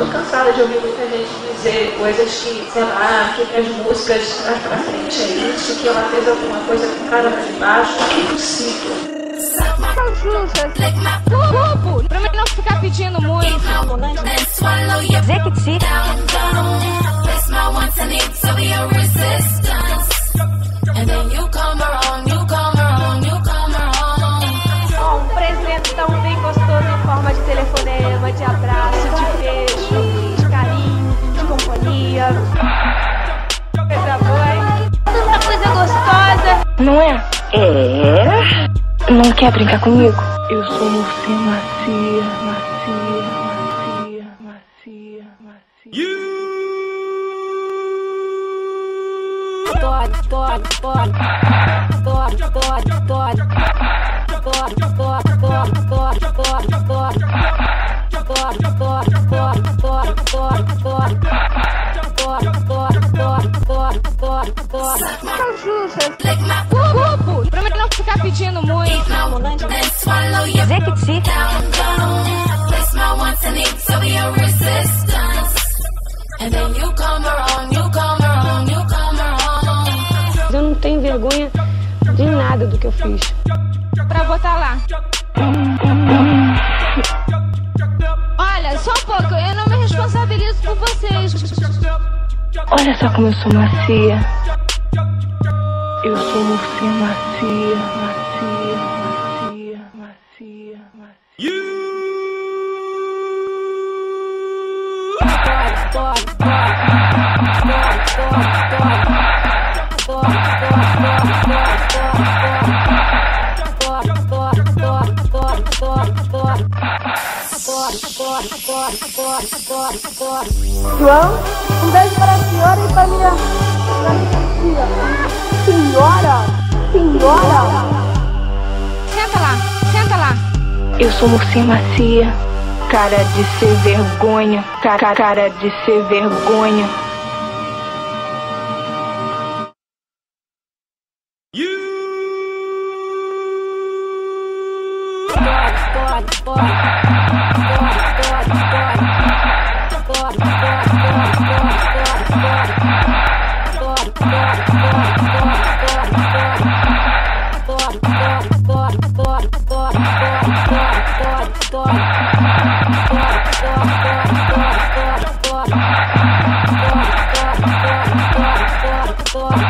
tô cansada de ouvir muita gente dizer coisas que, sei lá, que as músicas traz pra frente é isso, que ela fez alguma coisa com o cara lá de baixo. É impossível. Cubo, pra mim não ficar pedindo muito. Zequiti. Ó, um presentão bem gostoso em forma de telefonema, de abraço, de Coisa boa, hein? Tanta coisa gostosa. Não é? É? Não quer brincar comigo? Eu sou você macia, macia, macia, macia, macia. Dói, dói. Dói, dói, dói. Dói, dói, dói, dói, dói, dói. Dói, dói, dói, dói. Cubo, pra não ficar pedindo muito. Zequiti. Eu não tenho vergonha de nada do que eu fiz. Pra botar lá. Olha, só um pouco, eu não me responsabilizo por vocês. Olha só como eu sou macia. Eu sou você macia, macia, macia, macia, macia. João, um beijo para a senhora e para a minha, para a minha tia. Senhora! Senhora! Senta lá, senta lá. Eu sou Lucinha Macia. Cara de ser vergonha, cara, cara de ser vergonha. You... Ah. for.